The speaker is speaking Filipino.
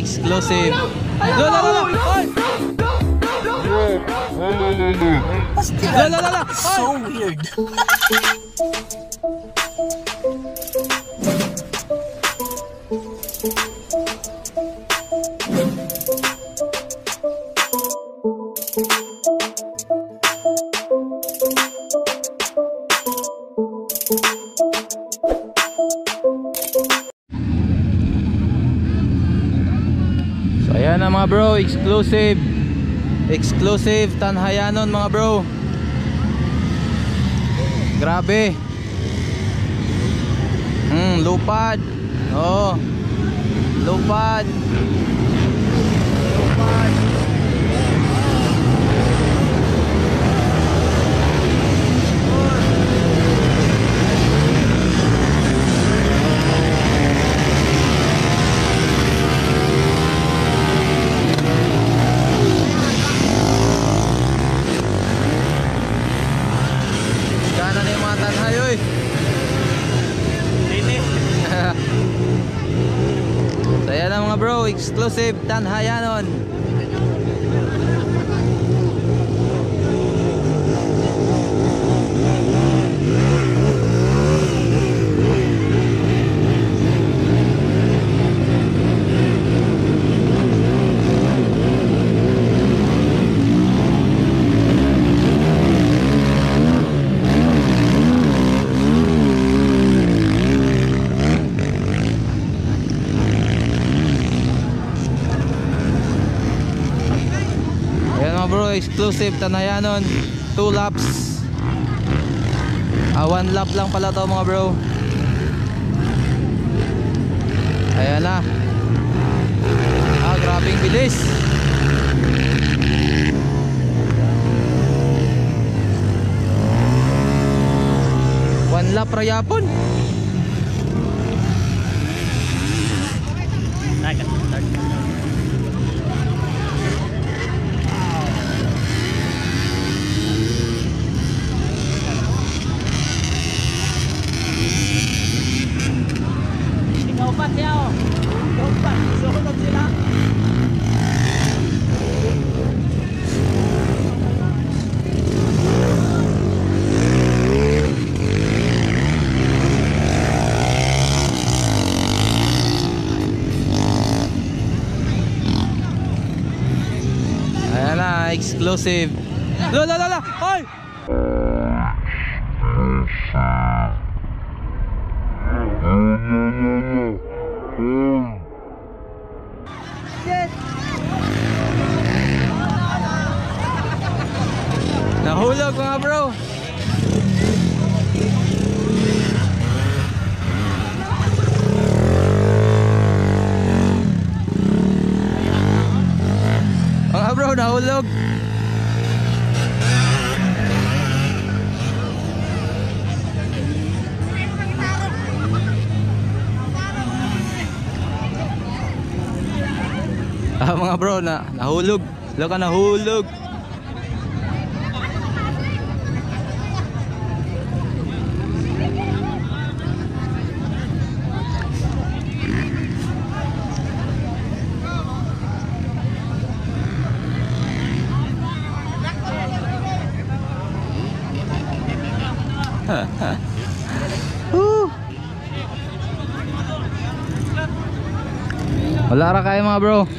exclusive. Lo, lo, lo, lo. Ay! Lo, lo, lo, lo. Ay! So weird. mga bro, exclusive. Exclusive Tanhayanon mga bro. Grabe. Hmm, lupad. Oh. Lupad. Lupad. Tanhay oy. so yan ang mga bro, exclusive Tanhayanon. Ayan mga bro, exclusive Tanhayanon. Two laps. Ah, one lap lang pala to mga bro. Ayan na. Ah, grabing bilis. One lap rayapon. Ikaw exclusive. La la la la! Ay! Nahulog mga bro. Mga bro, nahulog. Ah, mga bro, na nahulog. Look, nahulog. Wala ra kayo mga bro.